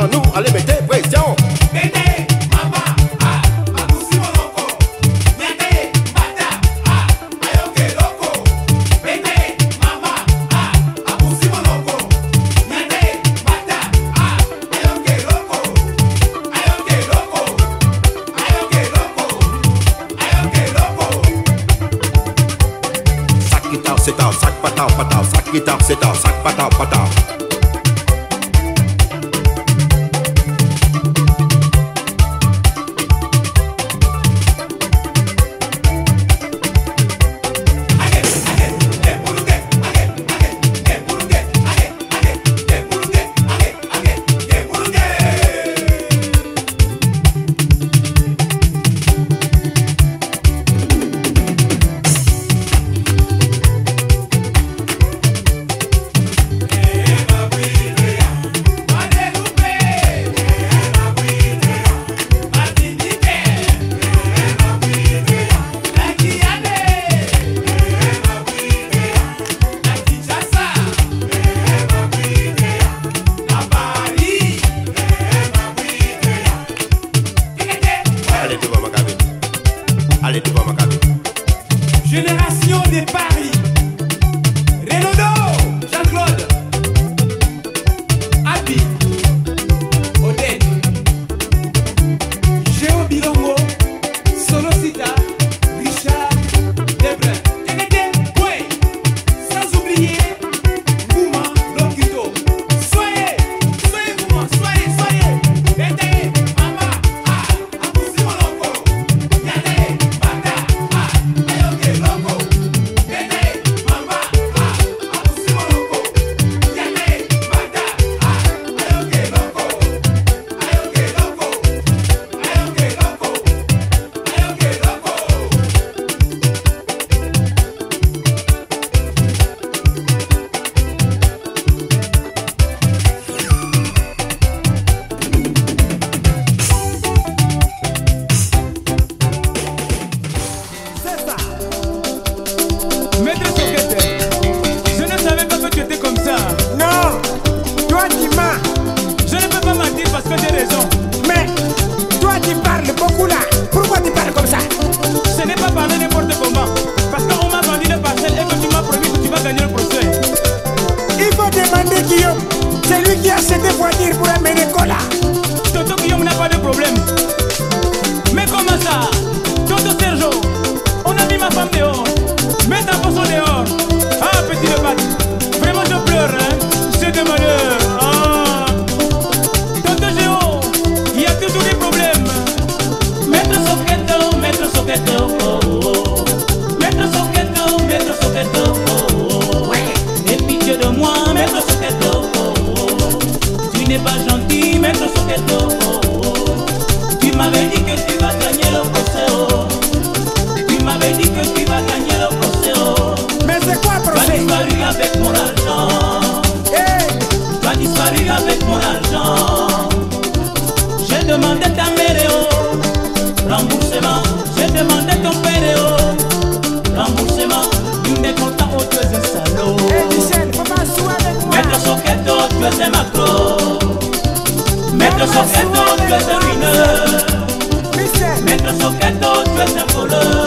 en nous, allez mettez, oui. Tu m'avais dit que tu vas gagner le procès. Tu m'avais dit que tu vas gagner le procès. Va disparu avec mon argent. Va disparu avec mon argent. J'ai demandé ta mère. L'emboursement, j'ai demandé ton père. L'emboursement, tu m'es content de te saloper. Mettez le socquet d'autre, tu es ma peau. Menos objetos, yo termino. Menos objetos, yo winner.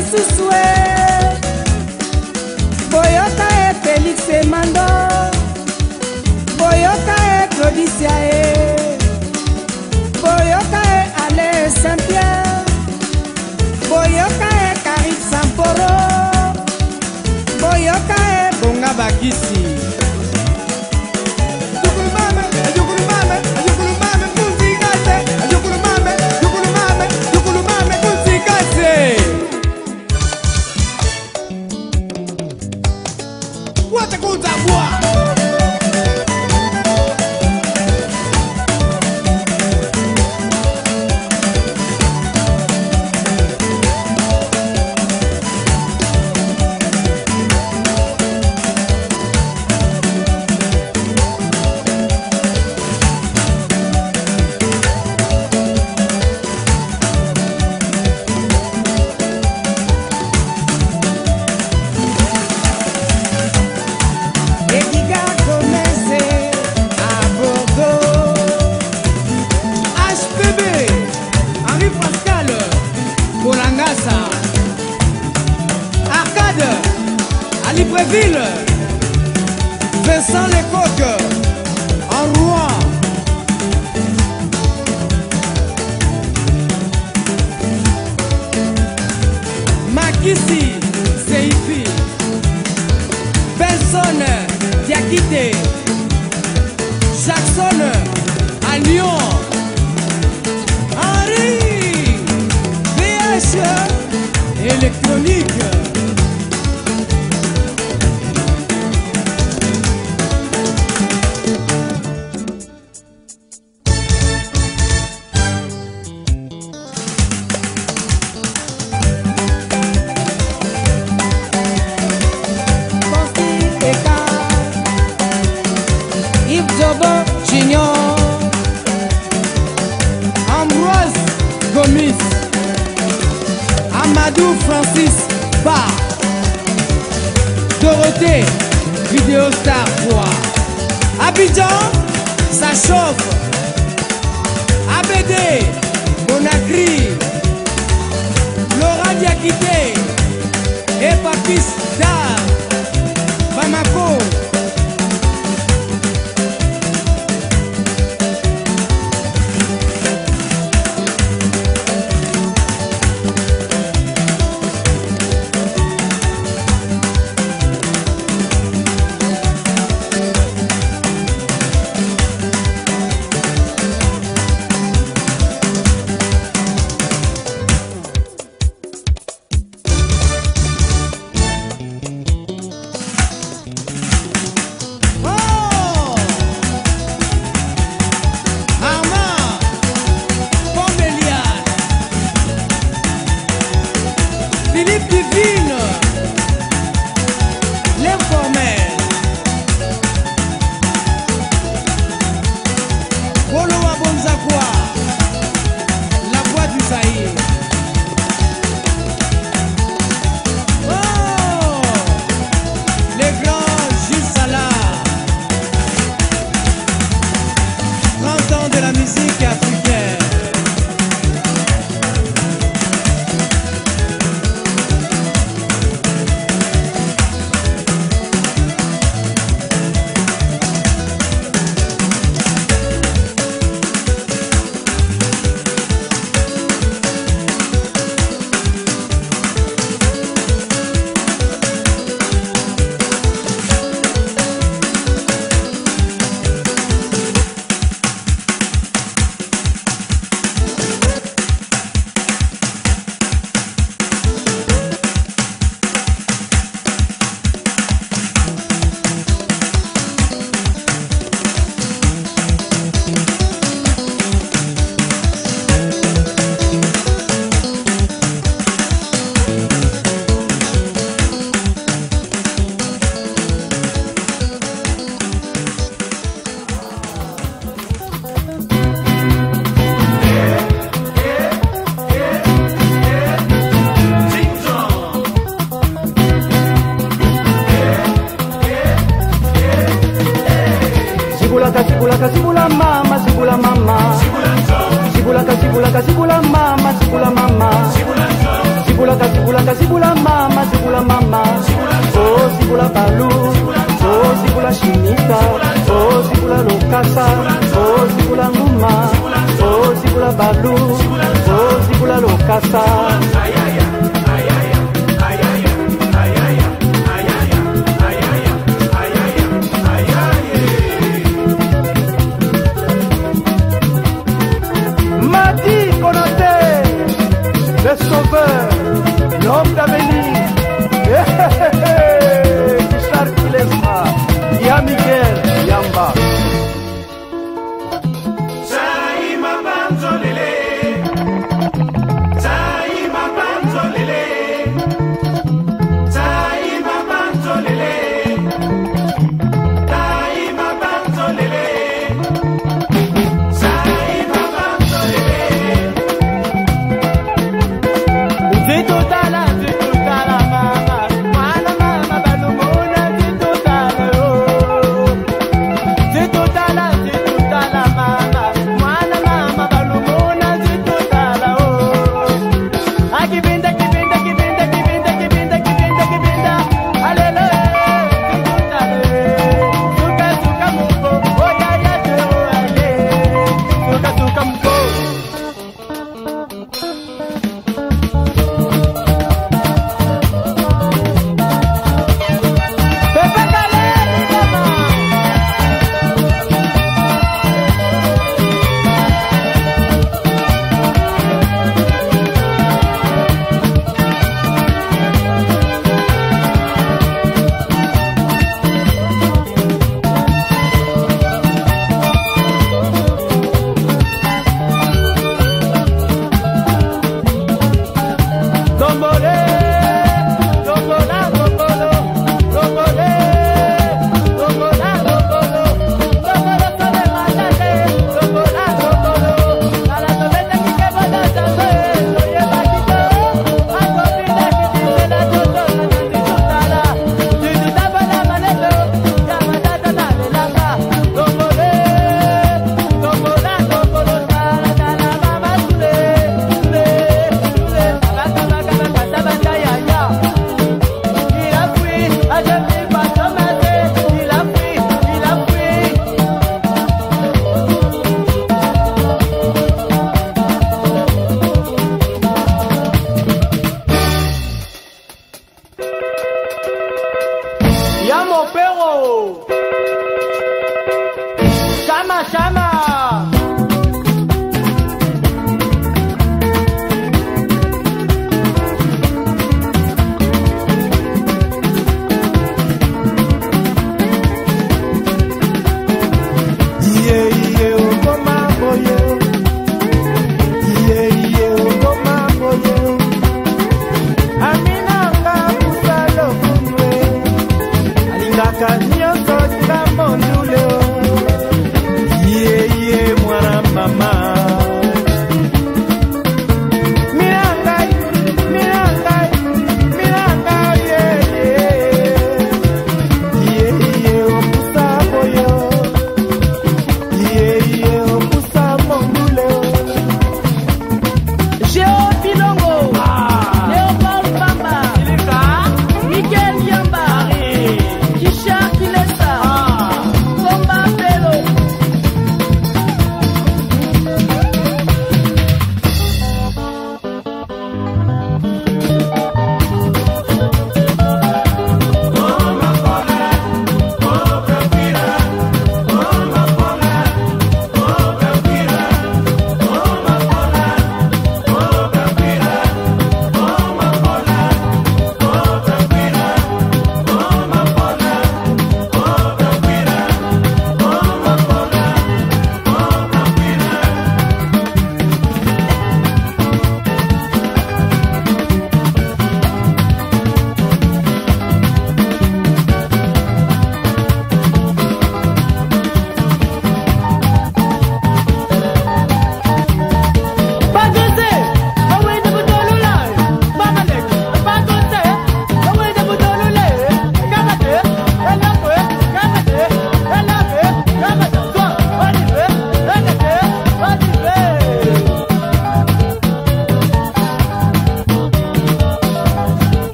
lisusu e boyoka e félix emando boyoka e claudisia e boyoka e ale saint pierre boyoka e karit samporo boyoka e bonga bakisi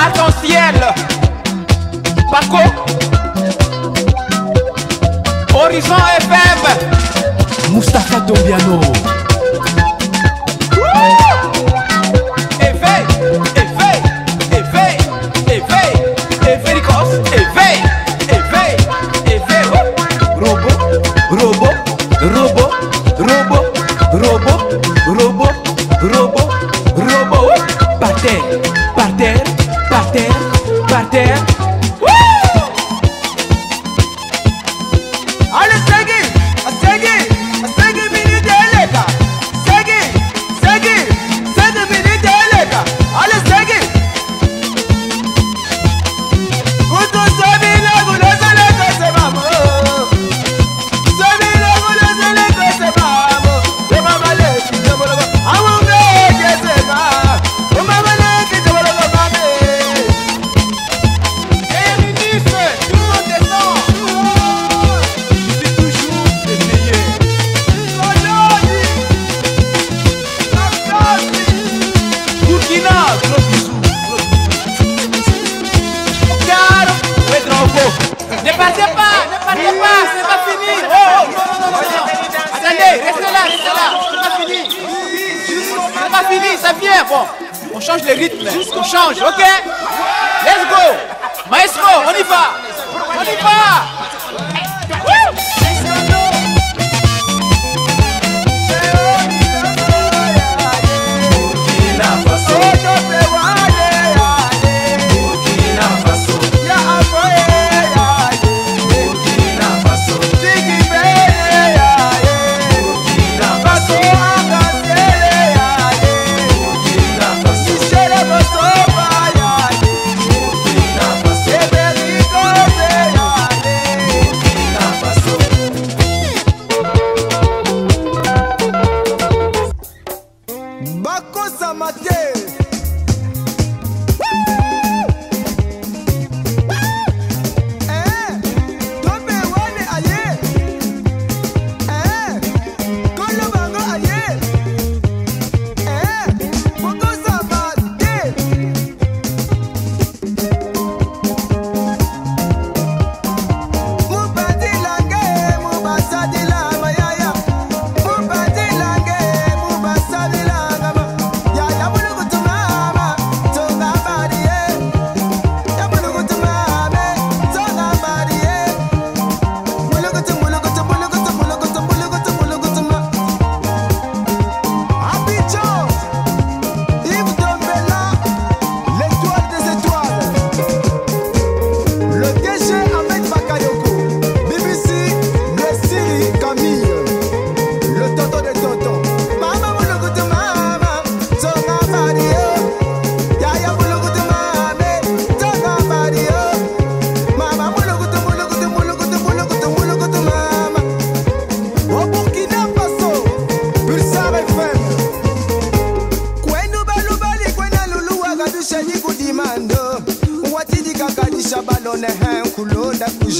à ton ciel. Paco, Horizon FM, Mustapha Dombiano.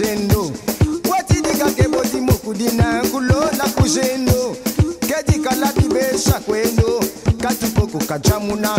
kujendo watidika ke botimo kudina nkulo na kujendo kedika la bibe shakwendo katukoko kajamuna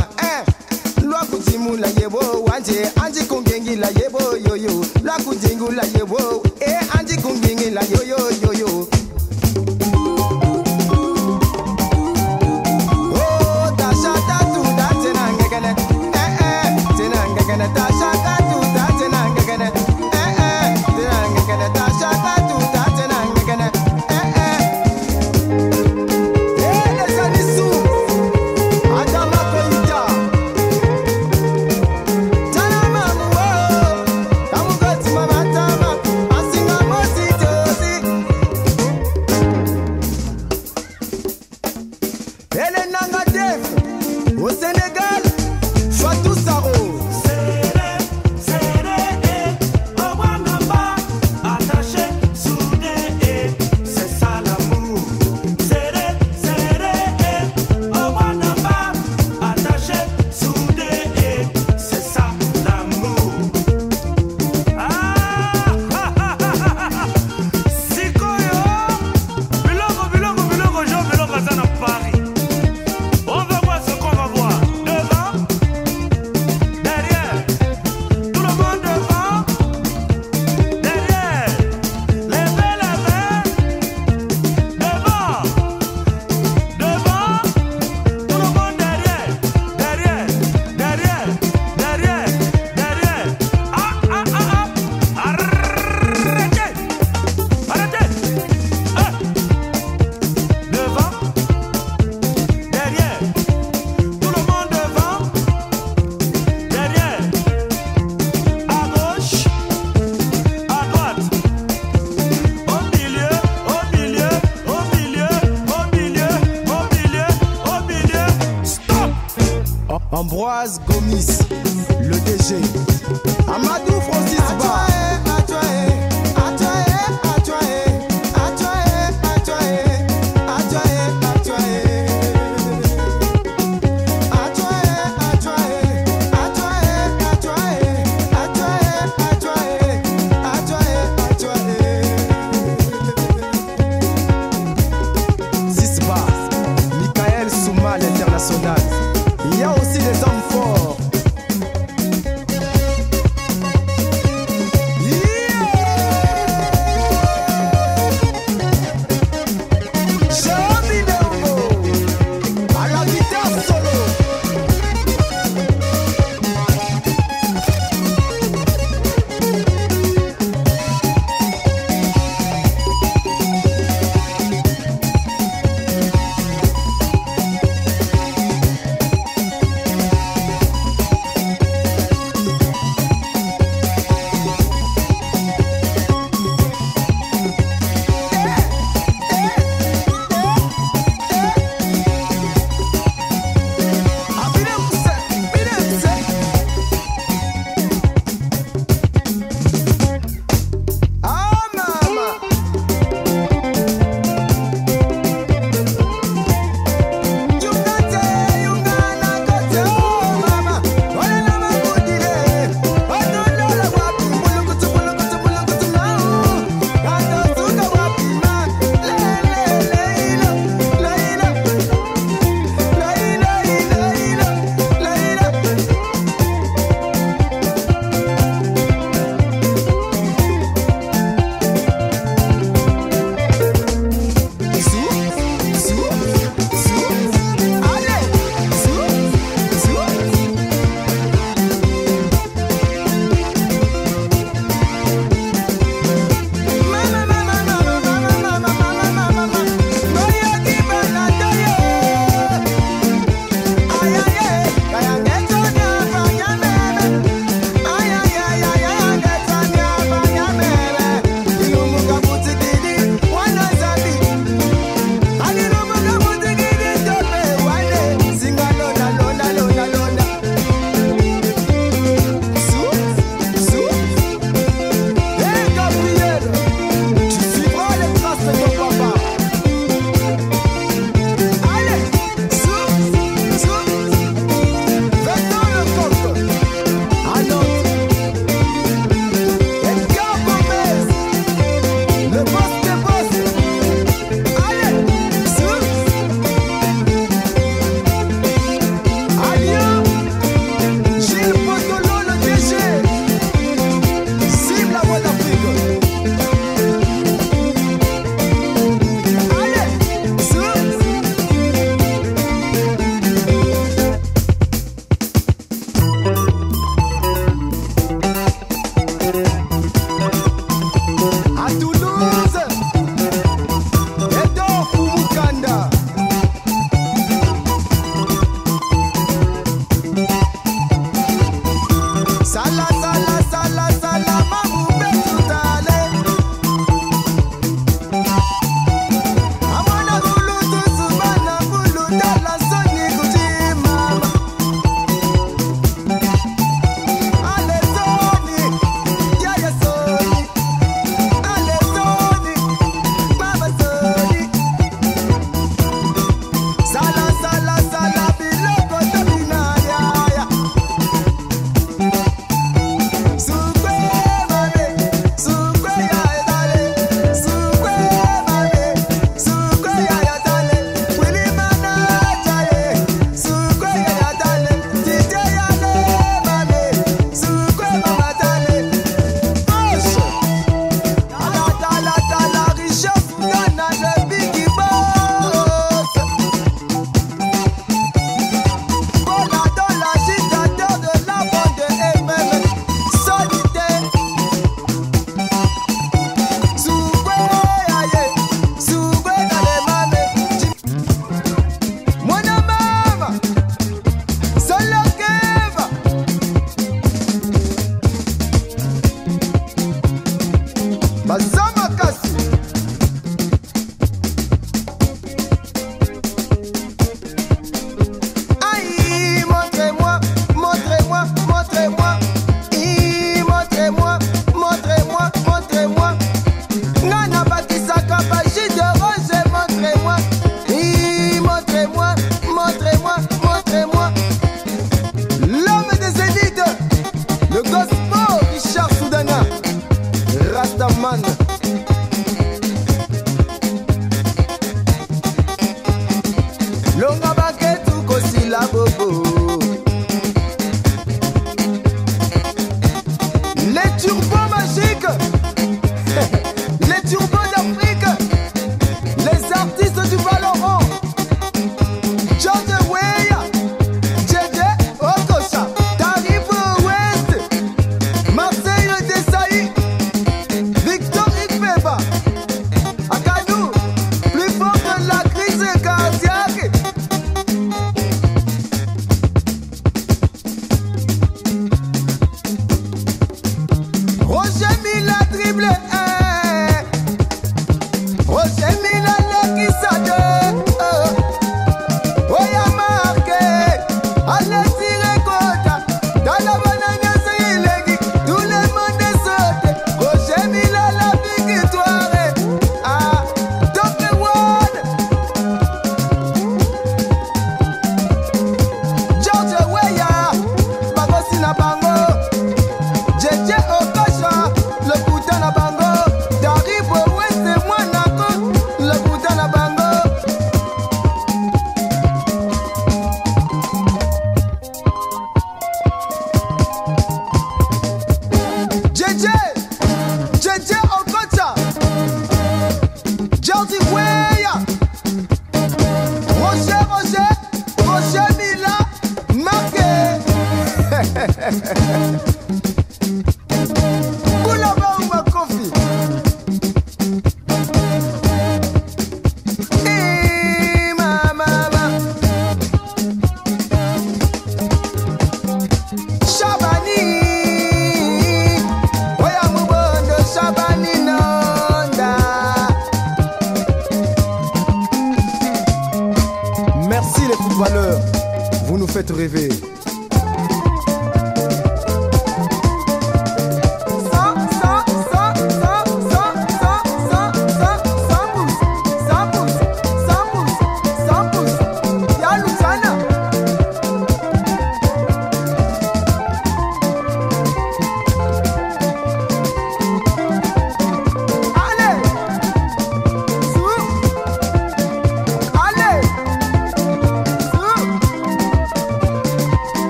faites rêver.